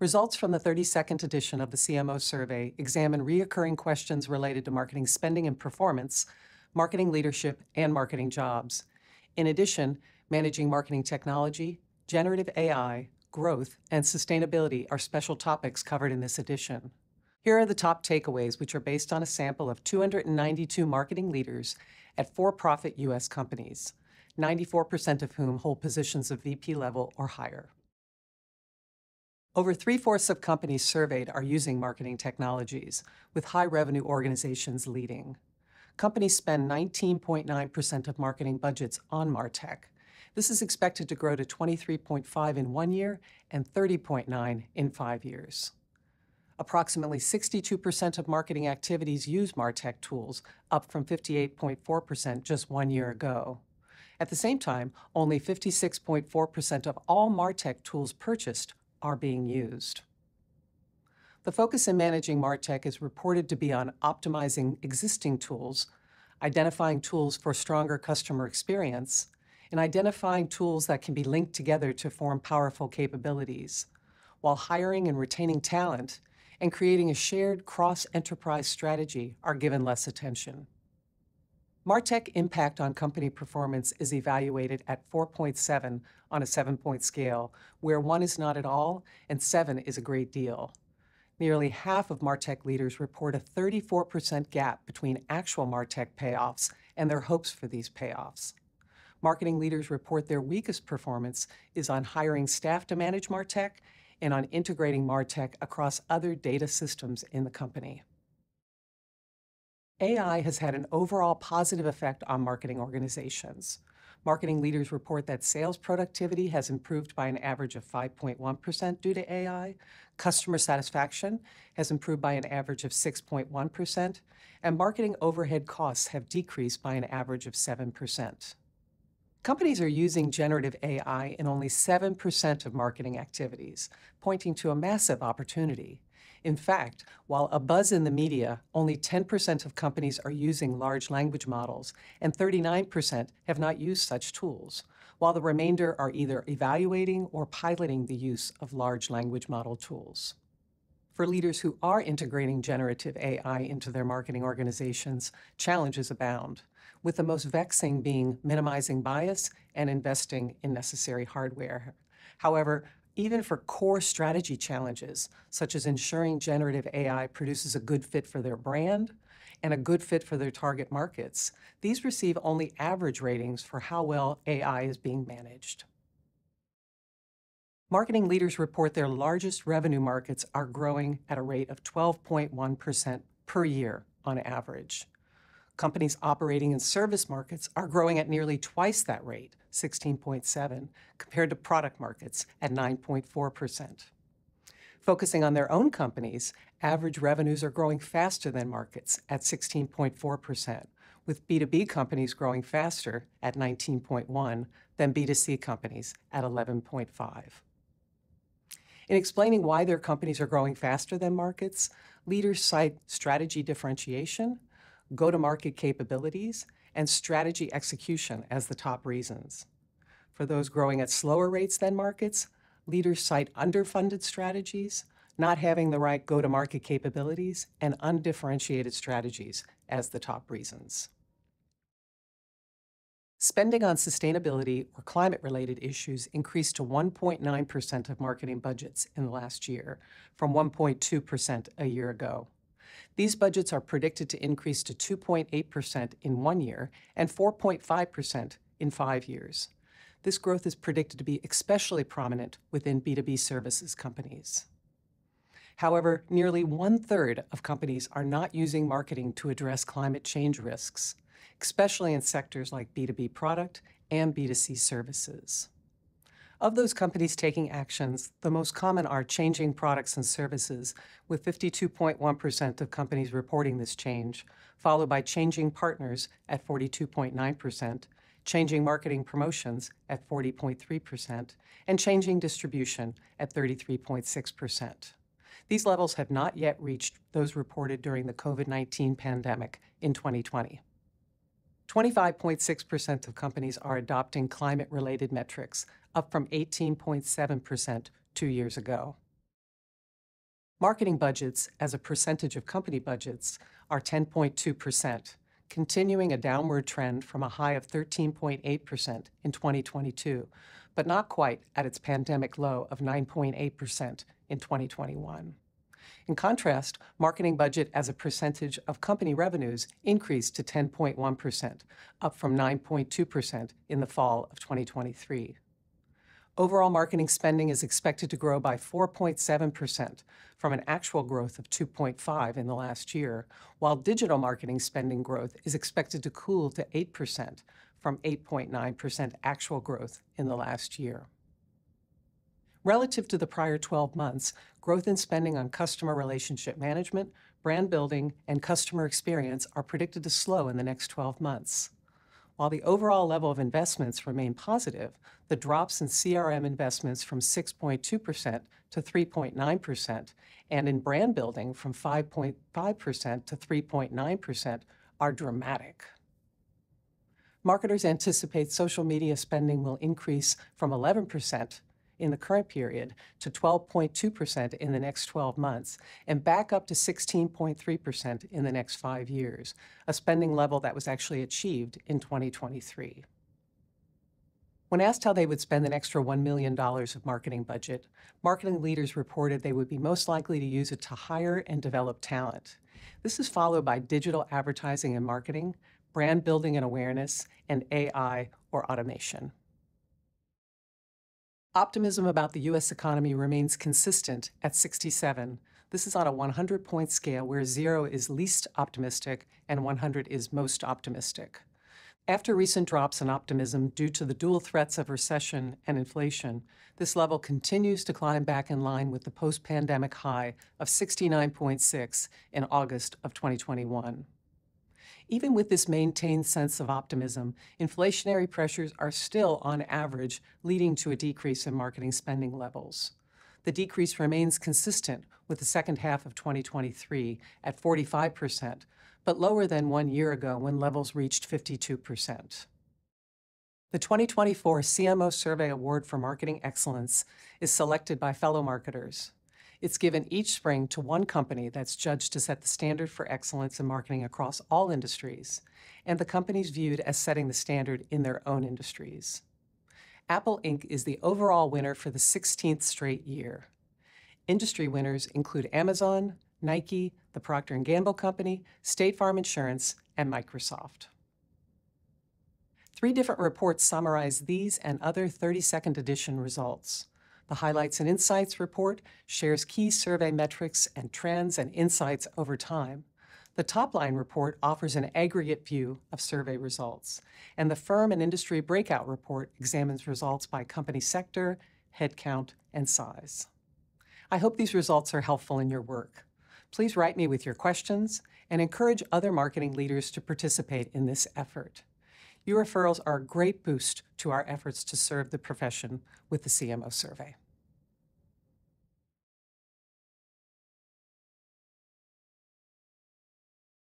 Results from the 32nd edition of the CMO survey examine reoccurring questions related to marketing spending and performance, marketing leadership, and marketing jobs. In addition, managing marketing technology, generative AI, growth, and sustainability are special topics covered in this edition. Here are the top takeaways, which are based on a sample of 292 marketing leaders at for-profit U.S. companies, 94% of whom hold positions of VP level or higher. Over three-fourths of companies surveyed are using marketing technologies, with high-revenue organizations leading. Companies spend 19.9% of marketing budgets on MarTech. This is expected to grow to 23.5 in one year and 30.9 in five years. Approximately 62% of marketing activities use MarTech tools, up from 58.4% just one year ago. At the same time, only 56.4% of all MarTech tools purchased are being used. The focus in managing MarTech is reported to be on optimizing existing tools, identifying tools for stronger customer experience, and identifying tools that can be linked together to form powerful capabilities, while hiring and retaining talent and creating a shared cross-enterprise strategy are given less attention. MarTech impact on company performance is evaluated at 4.7 on a seven-point scale, where one is not at all and seven is a great deal. Nearly half of MarTech leaders report a 34% gap between actual MarTech payoffs and their hopes for these payoffs. Marketing leaders report their weakest performance is on hiring staff to manage MarTech and on integrating MarTech across other data systems in the company. AI has had an overall positive effect on marketing organizations. Marketing leaders report that sales productivity has improved by an average of 5.1% due to AI, customer satisfaction has improved by an average of 6.1%, and marketing overhead costs have decreased by an average of 7%. Companies are using generative AI in only 7% of marketing activities, pointing to a massive opportunity. In fact, while a buzz in the media, only 10% of companies are using large language models, and 39% have not used such tools, while the remainder are either evaluating or piloting the use of large language model tools. For leaders who are integrating generative AI into their marketing organizations, challenges abound, with the most vexing being minimizing bias and investing in necessary hardware. However, even for core strategy challenges, such as ensuring generative AI produces a good fit for their brand and a good fit for their target markets, these receive only average ratings for how well AI is being managed. Marketing leaders report their largest revenue markets are growing at a rate of 12.1% per year on average. Companies operating in service markets are growing at nearly twice that rate, 16.7, compared to product markets at 9.4%. Focusing on their own companies, average revenues are growing faster than markets at 16.4%, with B2B companies growing faster at 19.1% than B2C companies at 11.5. In explaining why their companies are growing faster than markets, leaders cite strategy differentiation, go-to-market capabilities, and strategy execution as the top reasons. For those growing at slower rates than markets, leaders cite underfunded strategies, not having the right go-to-market capabilities, and undifferentiated strategies as the top reasons. Spending on sustainability or climate-related issues increased to 1.9% of marketing budgets in the last year, from 1.2% a year ago. These budgets are predicted to increase to 2.8% in one year and 4.5% in five years. This growth is predicted to be especially prominent within B2B services companies. However, nearly one-third of companies are not using marketing to address climate change risks, especially in sectors like B2B product and B2C services. Of those companies taking actions, the most common are changing products and services, with 52.1% of companies reporting this change, followed by changing partners at 42.9%, changing marketing promotions at 40.3%, and changing distribution at 33.6%. These levels have not yet reached those reported during the COVID-19 pandemic in 2020. 25.6% of companies are adopting climate-related metrics, up from 18.7% two years ago. Marketing budgets as a percentage of company budgets are 10.2%, continuing a downward trend from a high of 13.8% in 2022, but not quite at its pandemic low of 9.8% in 2021. In contrast, marketing budget as a percentage of company revenues increased to 10.1%, up from 9.2% in the fall of 2023. Overall marketing spending is expected to grow by 4.7% from an actual growth of 2.5 in the last year, while digital marketing spending growth is expected to cool to 8% from 8.9% actual growth in the last year. Relative to the prior 12 months, growth in spending on customer relationship management, brand building, and customer experience are predicted to slow in the next 12 months. While the overall level of investments remain positive, the drops in CRM investments from 6.2% to 3.9% and in brand building from 5.5% to 3.9% are dramatic. Marketers anticipate social media spending will increase from 11% in the current period to 12.2% in the next 12 months and back up to 16.3% in the next five years, a spending level that was actually achieved in 2023. When asked how they would spend an extra $1 million of marketing budget, marketing leaders reported they would be most likely to use it to hire and develop talent. This is followed by digital advertising and marketing, brand building and awareness, and AI or automation. Optimism about the U.S. economy remains consistent at 67. This is on a 100-point scale where zero is least optimistic and 100 is most optimistic. After recent drops in optimism due to the dual threats of recession and inflation, this level continues to climb back in line with the post-pandemic high of 69.6 in August of 2021. Even with this maintained sense of optimism, inflationary pressures are still, on average, leading to a decrease in marketing spending levels. The decrease remains consistent with the second half of 2023 at 45%, but lower than one year ago when levels reached 52%. The 2024 CMO Survey Award for Marketing Excellence is selected by fellow marketers. It's given each spring to one company that's judged to set the standard for excellence in marketing across all industries, and the companies viewed as setting the standard in their own industries. Apple Inc. is the overall winner for the 16th straight year. Industry winners include Amazon, Nike, the Procter & Gamble Company, State Farm Insurance, and Microsoft. Three different reports summarize these and other 32nd edition results. The Highlights and Insights report shares key survey metrics and trends and insights over time. The Top-Line report offers an aggregate view of survey results, and the Firm and Industry Breakout report examines results by company sector, headcount, and size. I hope these results are helpful in your work. Please write me with your questions and encourage other marketing leaders to participate in this effort. Your referrals are a great boost to our efforts to serve the profession with the CMO survey.